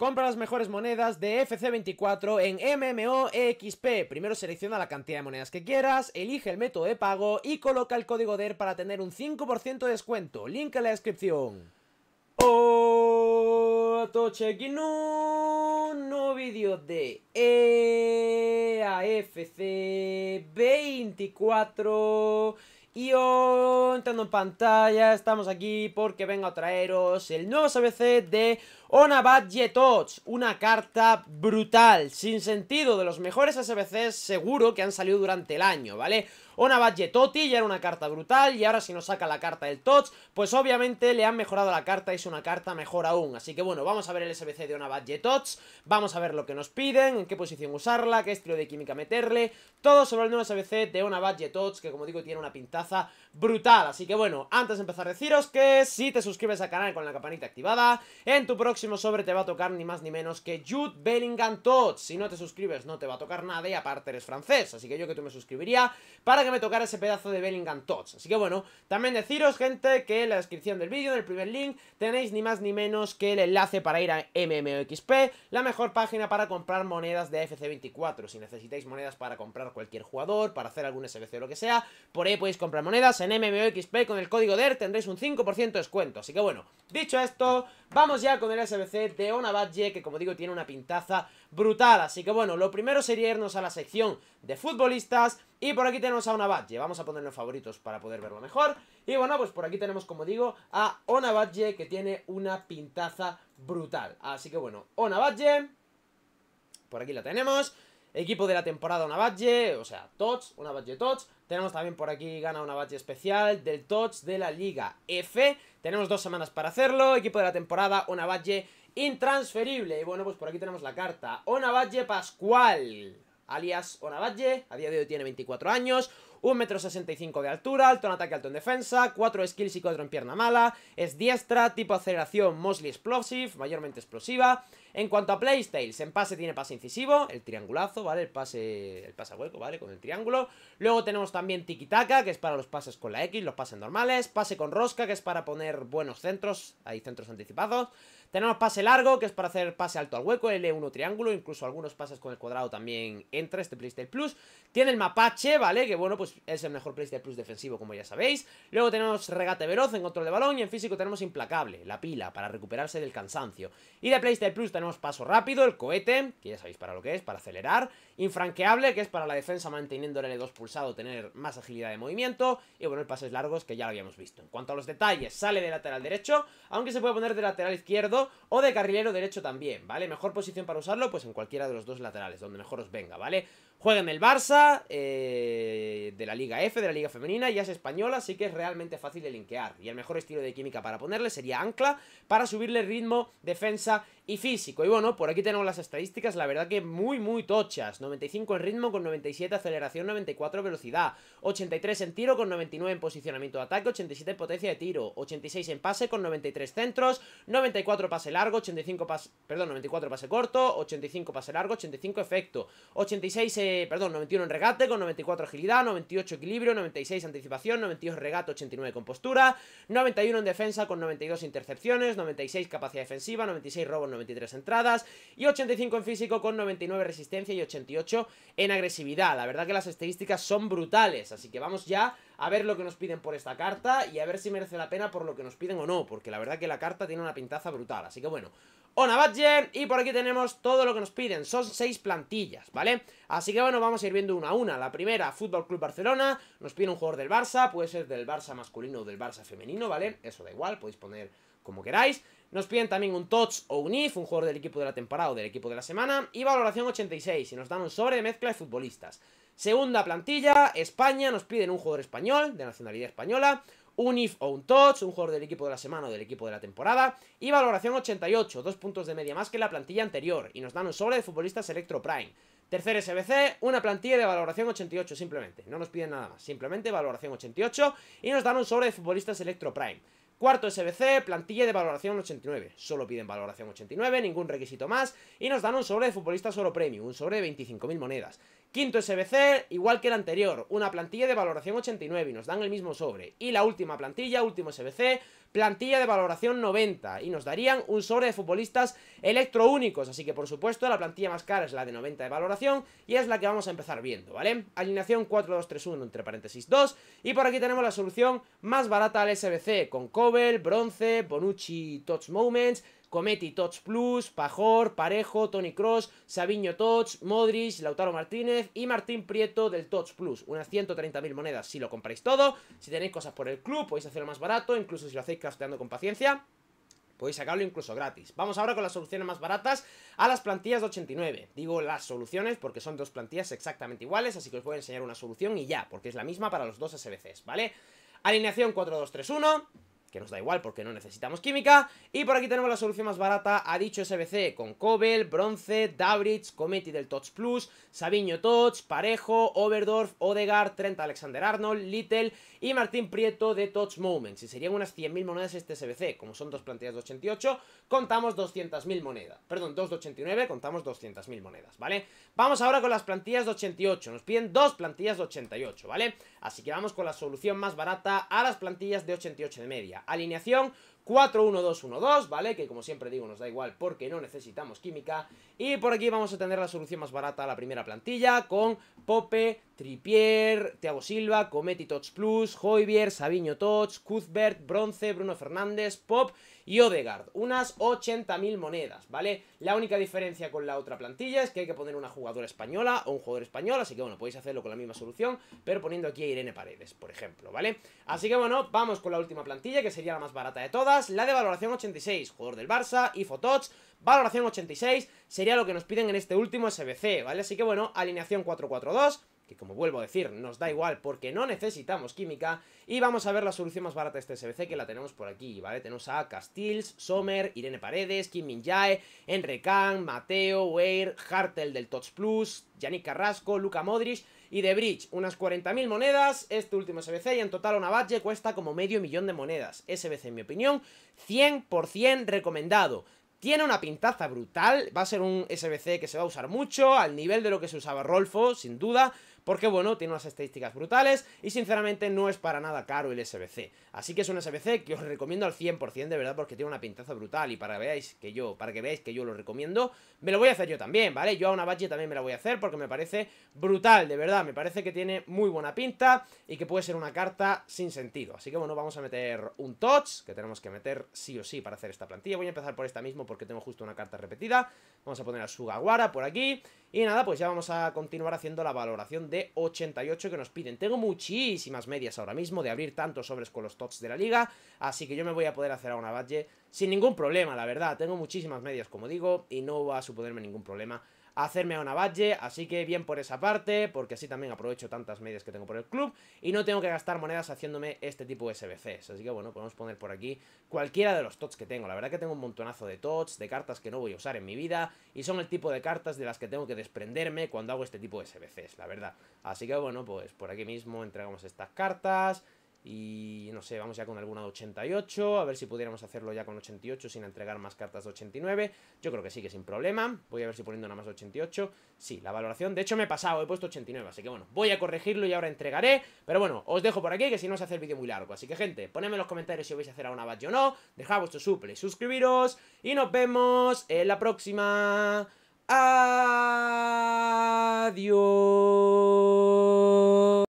Compra las mejores monedas de FC24 en MMOXP. Primero selecciona la cantidad de monedas que quieras, elige el método de pago y coloca el código DER para tener un 5% de descuento. Link en la descripción. En un nuevo vídeo de EAFC 24 y hoy, entrando en pantalla, estamos aquí porque vengo a traeros el nuevo SBC de Onabadje Tots, una carta brutal, sin sentido, de los mejores SBCs seguro que han salido durante el año, ¿vale? Onabadje Toti ya era una carta brutal y ahora si nos saca la carta del Tots, pues obviamente le han mejorado la carta y es una carta mejor aún. Así que bueno, vamos a ver el SBC de Onabadje Tots, vamos a ver lo que nos piden, en qué posición usarla, qué estilo de química meterle, todo sobre el nuevo SBC de Onabadje Tots, que como digo tiene una brutal. Así que bueno, antes de empezar deciros que si te suscribes al canal con la campanita activada, en tu próximo sobre te va a tocar ni más ni menos que Jude Bellingham Tots. Si no te suscribes no te va a tocar nada y aparte eres francés, así que yo que tú me suscribiría para que me tocara ese pedazo de Bellingham Tots. Así que bueno, también deciros gente que en la descripción del vídeo, en el primer link, tenéis ni más ni menos que el enlace para ir a MMOXP, la mejor página para comprar monedas de FC24. Si necesitáis monedas para comprar cualquier jugador, para hacer algún SBC o lo que sea, por ahí podéis comprar monedas en MMOXP con el código DER tendréis un 5% de descuento. Así que bueno, dicho esto, vamos ya con el SBC de Onabadje, que como digo tiene una pintaza brutal. Así que bueno, lo primero sería irnos a la sección de futbolistas y por aquí tenemos a Onabadje. Vamos a ponerlo favoritos para poder verlo mejor. Y bueno, pues por aquí tenemos, como digo, a Onabadje, que tiene una pintaza brutal. Así que bueno, Onabadje, por aquí la tenemos. Equipo de la temporada Onabadje, o sea, Tots, Onabadje Tots. Tenemos también por aquí, gana una badge especial del Tots de la Liga F. Tenemos dos semanas para hacerlo. Equipo de la temporada, una badge intransferible. Y bueno, pues por aquí tenemos la carta. Una badge Pascual, alias Onabadje. A día de hoy tiene 24 años. 1,65m de altura, alto en ataque, alto en defensa, 4 skills y 4 en pierna mala, es diestra, tipo aceleración mostly explosive, mayormente explosiva. En cuanto a playstyles, en pase tiene pase incisivo, el triangulazo, ¿vale? El pase, el pase hueco, ¿vale? Con el triángulo. Luego tenemos también tiki-taka, que es para los pases con la X, los pases normales. Pase con rosca, que es para poner buenos centros, hay centros anticipados. Tenemos pase largo, que es para hacer pase alto al hueco, L1 triángulo, incluso algunos pases con el cuadrado también entra este Playstyle Plus. Tiene el mapache, ¿vale? Que bueno, pues es el mejor Playstyle Plus defensivo, como ya sabéis. Luego tenemos regate veloz en control de balón y en físico tenemos implacable, la pila, para recuperarse del cansancio. Y de Playstyle Plus tenemos paso rápido, el cohete, que ya sabéis para lo que es, para acelerar. Infranqueable, que es para la defensa manteniendo el L2 pulsado, tener más agilidad de movimiento. Y bueno, el pases largos, que ya lo habíamos visto. En cuanto a los detalles, sale de lateral derecho, aunque se puede poner de lateral izquierdo o de carrilero derecho también, ¿vale? Mejor posición para usarlo, pues en cualquiera de los dos laterales, donde mejor os venga, ¿vale? Juega en el Barça, eh, de la Liga F, de la Liga Femenina, ya es española, así que es realmente fácil de linkear. Y el mejor estilo de química para ponerle sería ancla, para subirle ritmo, defensa y físico. Y bueno, por aquí tenemos las estadísticas, la verdad que muy, muy tochas. 95 en ritmo con 97 aceleración, 94 velocidad. 83 en tiro con 99 en posicionamiento de ataque, 87 en potencia de tiro. 86 en pase con 93 centros, 94 pase largo, 85 pase... Perdón, 94 pase corto, 85 pase largo, 85 efecto. 86 en perdón, 91 en regate con 94 agilidad, 98 equilibrio, 96 anticipación, 92 regate, 89 compostura, 91 en defensa con 92 intercepciones, 96 capacidad defensiva, 96 robos, 93 entradas y 85 en físico con 99 resistencia y 88 en agresividad. La verdad que las estadísticas son brutales, así que vamos ya a ver lo que nos piden por esta carta y a ver si merece la pena por lo que nos piden o no, porque la verdad que la carta tiene una pintaza brutal, así que bueno, Ona Badger y por aquí tenemos todo lo que nos piden, son seis plantillas, ¿vale? Así que bueno, vamos a ir viendo una a una. La primera, Fútbol Club Barcelona, nos pide un jugador del Barça, puede ser del Barça masculino o del Barça femenino, ¿vale? Eso da igual, podéis poner como queráis. Nos piden también un TOTS o un IF, un jugador del equipo de la temporada o del equipo de la semana. Y valoración 86, y nos dan un sobre de mezcla de futbolistas. Segunda plantilla, España, nos piden un jugador español, de nacionalidad española un if o un touch, un jugador del equipo de la semana o del equipo de la temporada, y valoración 88, dos puntos de media más que la plantilla anterior, y nos dan un sobre de futbolistas Electro Prime. Tercer SBC, una plantilla de valoración 88 simplemente, no nos piden nada más, simplemente valoración 88, y nos dan un sobre de futbolistas Electro Prime. Cuarto SBC, plantilla de valoración 89. Solo piden valoración 89, ningún requisito más. Y nos dan un sobre de futbolista solo premium, un sobre de 25.000 monedas. Quinto SBC, igual que el anterior, una plantilla de valoración 89 y nos dan el mismo sobre. Y la última plantilla, último SBC, plantilla de valoración 90 y nos darían un sobre de futbolistas electroúnicos, así que por supuesto la plantilla más cara es la de 90 de valoración y es la que vamos a empezar viendo, ¿vale? Alineación 4-2-3-1 entre paréntesis 2 y por aquí tenemos la solución más barata al SBC con Cobel, Bronce, Bonucci Touch Moments, Cometi Touch Plus, Pajor, Parejo, Tony Cross, Sabiño Touch, Modric, Lautaro Martínez y Martín Prieto del Touch Plus. Unas 130.000 monedas si lo compráis todo. Si tenéis cosas por el club, podéis hacerlo más barato, incluso si lo hacéis crafteando con paciencia. Podéis sacarlo incluso gratis. Vamos ahora con las soluciones más baratas a las plantillas de 89. Digo las soluciones porque son dos plantillas exactamente iguales, así que os voy a enseñar una solución y ya, porque es la misma para los dos SBCs, ¿vale? Alineación 4-2-3-1 que nos da igual porque no necesitamos química. Y por aquí tenemos la solución más barata a dicho SBC, con Cobel, Bronce, Dabrich, Cometi del Touch Plus, Sabiño Touch, Parejo, Overdorf, Odegaard, Trent Alexander-Arnold, Little y Martín Prieto de Touch Moments. Y serían unas 100.000 monedas este SBC. Como son dos plantillas de 88, contamos 200.000 monedas. Perdón, dos de 89, contamos 200.000 monedas, ¿vale? Vamos ahora con las plantillas de 88. Nos piden dos plantillas de 88, ¿vale? Así que vamos con la solución más barata a las plantillas de 88 de media. Alineación 4-1-2-1-2, ¿vale? Que como siempre digo nos da igual porque no necesitamos química Y por aquí vamos a tener la solución más barata a la primera plantilla Con Pope, Tripier, Thiago Silva, Cometi Tots Plus, Hoybier, Sabiño Tots, Cuthbert, Bronce, Bruno Fernández, Pop y Odegaard Unas 80.000 monedas, ¿vale? La única diferencia con la otra plantilla es que hay que poner una jugadora española o un jugador español Así que bueno, podéis hacerlo con la misma solución Pero poniendo aquí a Irene Paredes, por ejemplo, ¿vale? Así que bueno, vamos con la última plantilla que sería la más barata de todas la de valoración 86, jugador del Barça, y Fotots, valoración 86, sería lo que nos piden en este último SBC, ¿vale? Así que bueno, alineación 442, que como vuelvo a decir, nos da igual porque no necesitamos química, y vamos a ver la solución más barata de este SBC que la tenemos por aquí, ¿vale? Tenemos a Castils, Sommer, Irene Paredes, Kim Min Jae, Enre Kang, Mateo, Weir, Hartel del Tots Plus, Yannick Carrasco, Luca Modric y de Bridge, unas 40.000 monedas, este último SBC, y en total una badge cuesta como medio millón de monedas. SBC, en mi opinión, 100% recomendado. Tiene una pintaza brutal, va a ser un SBC que se va a usar mucho, al nivel de lo que se usaba Rolfo, sin duda, porque bueno, tiene unas estadísticas brutales y sinceramente no es para nada caro el SBC. Así que es un SBC que os recomiendo al 100% de verdad porque tiene una pintaza brutal y para que veáis que yo, para que veáis que yo lo recomiendo, me lo voy a hacer yo también, ¿vale? Yo a una badge también me la voy a hacer porque me parece brutal, de verdad, me parece que tiene muy buena pinta y que puede ser una carta sin sentido. Así que bueno, vamos a meter un touch, que tenemos que meter sí o sí para hacer esta plantilla. Voy a empezar por esta mismo porque tengo justo una carta repetida. Vamos a poner a Sugawara por aquí. Y nada, pues ya vamos a continuar haciendo la valoración de 88 que nos piden. Tengo muchísimas medias ahora mismo de abrir tantos sobres con los tots de la liga, así que yo me voy a poder hacer a una badge sin ningún problema, la verdad. Tengo muchísimas medias, como digo, y no va a suponerme ningún problema hacerme a una badge, así que bien por esa parte, porque así también aprovecho tantas medias que tengo por el club y no tengo que gastar monedas haciéndome este tipo de SBCs, así que bueno, podemos poner por aquí cualquiera de los tots que tengo, la verdad que tengo un montonazo de tots, de cartas que no voy a usar en mi vida y son el tipo de cartas de las que tengo que desprenderme cuando hago este tipo de SBCs, la verdad, así que bueno, pues por aquí mismo entregamos estas cartas y no sé, vamos ya con alguna de 88 A ver si pudiéramos hacerlo ya con 88 Sin entregar más cartas de 89 Yo creo que sí, que sin problema. Voy a ver si poniendo una más de 88 Sí, la valoración, de hecho me he pasado, he puesto 89 Así que bueno, voy a corregirlo y ahora entregaré. Pero bueno, os dejo por aquí que si no se hace el vídeo muy largo. Así que gente, ponedme en los comentarios si vais a hacer a una o no. Dejad vuestro suple, suscribiros. Y nos vemos en la próxima. Adiós